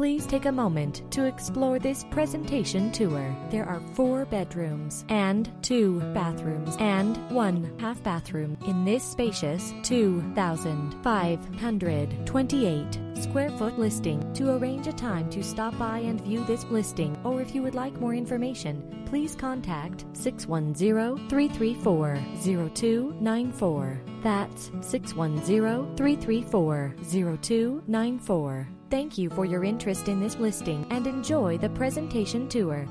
Please take a moment to explore this presentation tour. There are four bedrooms and two bathrooms and one half bathroom in this spacious 2,528 square foot listing. To arrange a time to stop by and view this listing, or if you would like more information, please contact 610 334 0294. That's 610 334 0294. Thank you for your interest in this listing and enjoy the presentation tour.